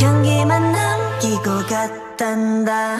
향기만 남기고 갔단다.